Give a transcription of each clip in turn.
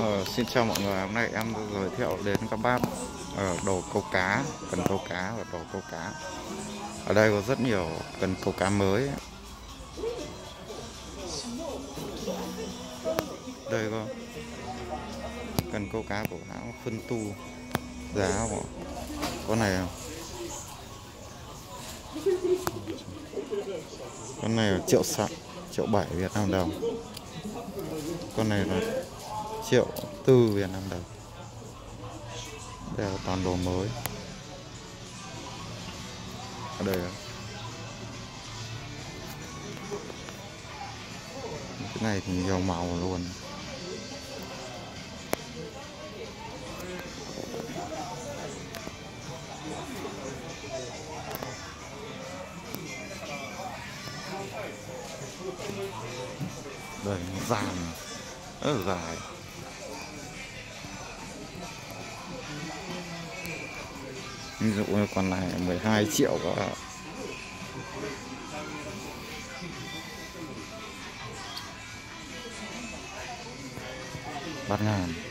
Ờ, xin chào mọi người, hôm nay em giới thiệu đến các bác ở đồ câu cá, cần câu cá và đồ câu cá. Ở đây có rất nhiều cần câu cá mới. Đây có cần câu cá của hãng Phân Tu, giá của con này à? con này là triệu sáu triệu bảy Việt Nam đồng con này là triệu tư Việt Nam đồng đây là toàn đồ mới. Ở đây là cái này thì nhiều màu luôn. Đây dài rất là dài. Ví dụ con này 12 triệu các bạn bát ngàn.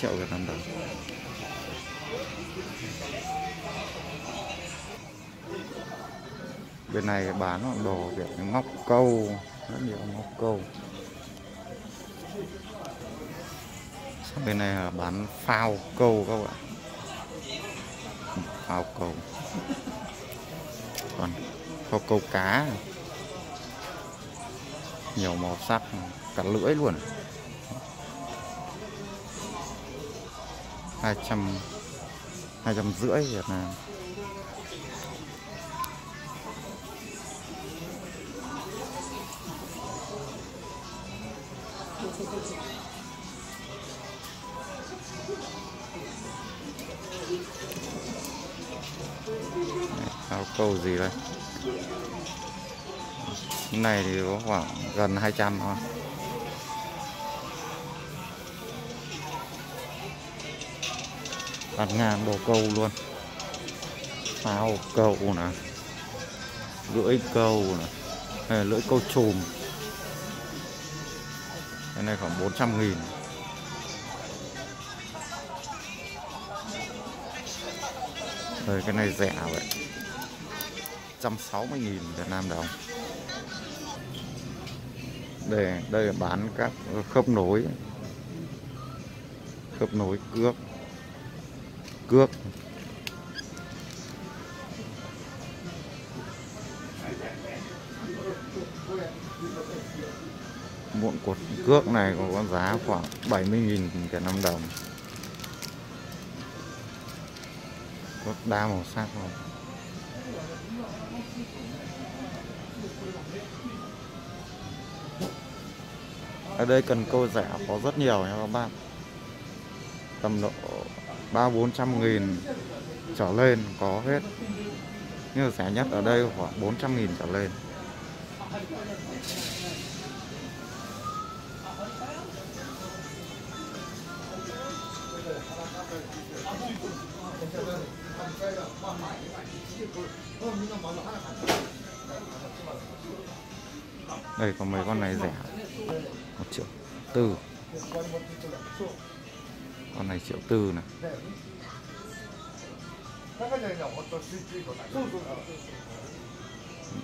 Triệu Việt Nam đồng. Bên này bán đồ kiểu như móc câu, rất nhiều móc câu. Bên này là bán phao câu các bạn phao câu. Còn phao câu cá. Nhiều màu sắc cả lưỡi luôn. Hai trăm hai trăm rưỡi Việt Nam Áo câu gì đây? Cái này thì có khoảng gần 200 thôi. Bạt ngàn đồ câu luôn. Phao câu nè. Lưỡi câu nè. Lưỡi câu chùm. Cái này khoảng 400 nghìn. Đây cái này rẻ vậy. 160 nghìn Việt Nam đồng. Đây, đây là bán các khớp nối. Khớp nối cước. Cước. Muộn cột cước này có con giá khoảng 70 nghìn Việt Nam đồng. Có đa màu sắc không? Ở đây cần câu rẻ có rất nhiều nha các bạn. Tầm độ ba bốn trăm nghìn trở lên, có hết. Nhưng rẻ nhất ở đây khoảng 400 nghìn trở lên. Đây có mấy con này rẻ. Một triệu tư con này triệu tư này.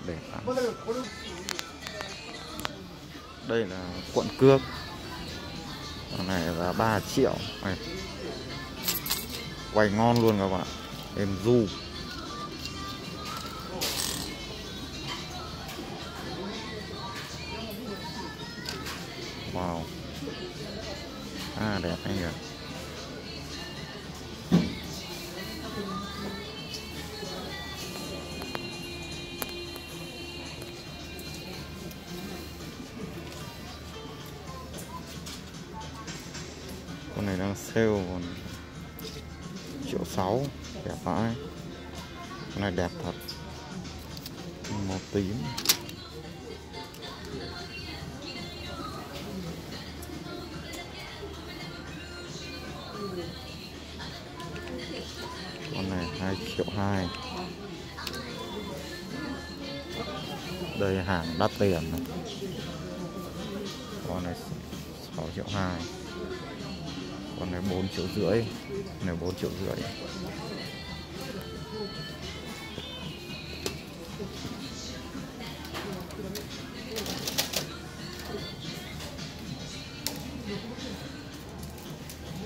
Đẹp lắm đây là cuộn cước. Con này là 3 triệu. Này. Quay ngon luôn các bạn em du. Wow. À đẹp anh nhỉ. triệu sáu đẹp vãi con này đẹp thật. Màu tím. Con này hai triệu hai. Đây, hàng đắt tiền. Con này sáu triệu hai con này 4 triệu rưỡi con này 4 triệu rưỡi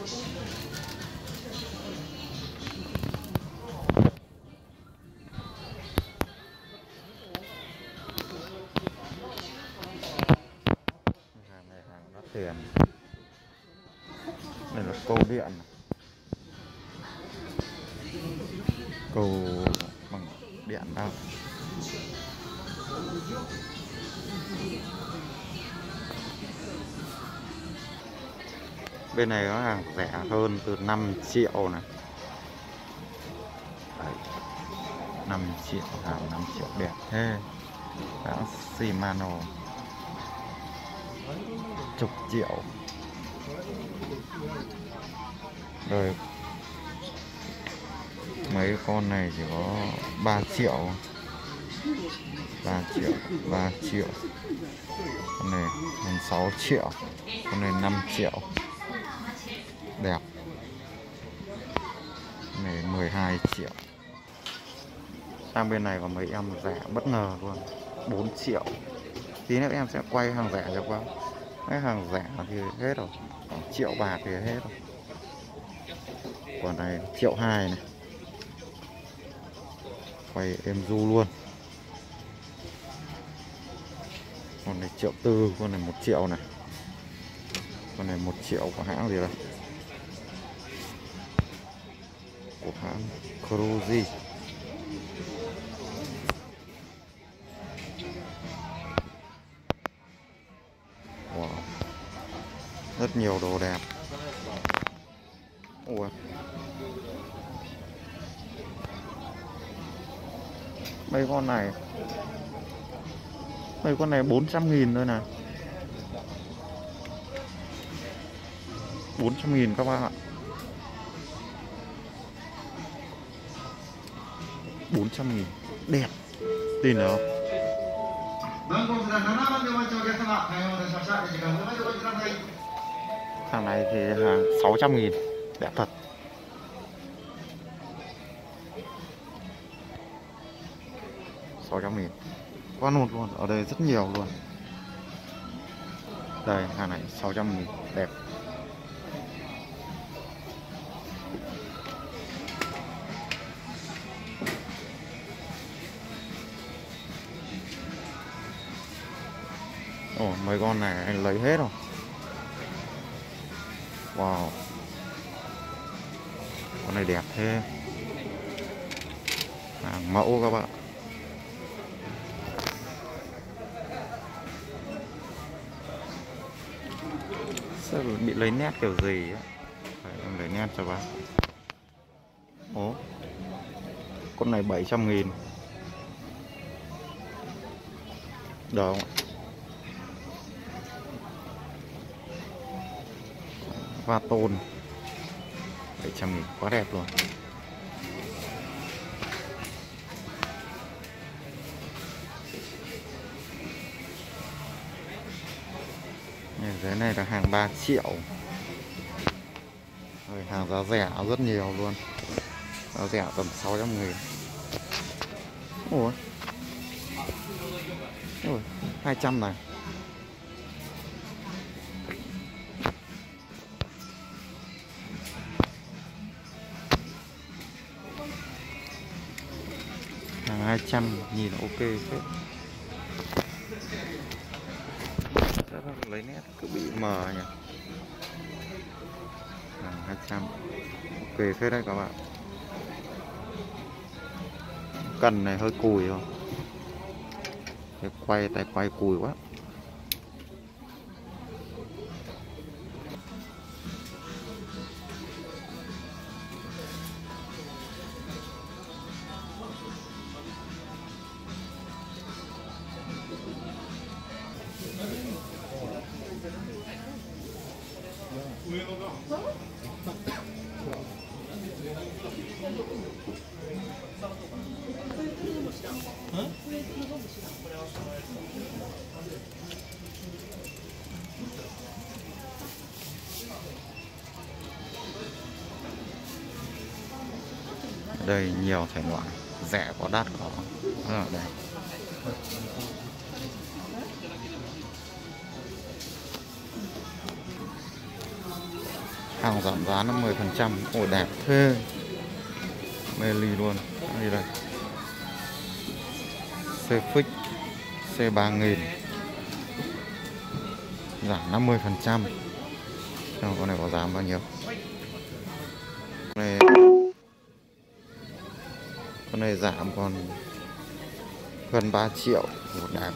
Thank you. Điện cầu bằng điện đâu bên này có hàng rẻ hơn từ 5 triệu này. Đấy. 5 triệu hàng 5 triệu đẹp thế hãng Shimano. Chục triệu rồi. Mấy con này chỉ có 3 triệu. 3 triệu 3 triệu. Con này còn 6 triệu. Con này 5 triệu. Đẹp. Con này 12 triệu. Sang bên này có mấy em rẻ, bất ngờ luôn. 4 triệu. Tí nữa em sẽ quay hàng rẻ cho qua cái hàng rẻ thì hết rồi triệu bạc thì hết rồi. Quả này, triệu hai này. Quay em du luôn. Con này triệu tư, con này một triệu này. Con này một triệu của hãng gì đây của hãng Cruzy. rất nhiều đồ đẹp Ủa. mấy con này mấy con này 400 nghìn thôi nè 400 nghìn các bạn ạ 400 nghìn đẹp tin được không 番号札7番でお待ちのお客様、対応いたしました。時間をお待ちください。 Thằng này thì hàng 600 nghìn đẹp thật. sáu trăm nghìn. Quá một luôn ở đây rất nhiều luôn. Đây hàng này 600 nghìn đẹp. Ồ, mấy con này anh lấy hết rồi. Wow. Con này đẹp thế. Hàng mẫu các bạn. Sao bị lấy nét kiểu gì á Đấy, em lấy nét cho bác. Ố. Con này 700 nghìn. Được không ạ? Hoa tôn. 700 nghìn quá đẹp luôn. Này, Cái này là hàng 3 triệu. Rồi, hàng giá rẻ rất nhiều luôn. Giá rẻ tầm 600 nghìn. Ủa Ủa 200 này. 200 nhìn ok phết. Chắc là lấy nét cứ bị mờ nhỉ? À, 200 ok phết đấy các bạn. Cần này hơi cùi không? Cái quay tay quay cùi quá. đây nhiều thể loại. Rẻ có đắt có. Đây. Hàng giảm giá 50 phần trăm. Ồ, đẹp thế. Mê ly luôn. Cái gì đây. C fix C 3000 giảm 50 phần trăm. Con này có giảm bao nhiêu? Con này con này giảm còn gần 3 triệu. Một đạp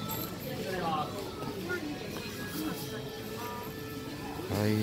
đây.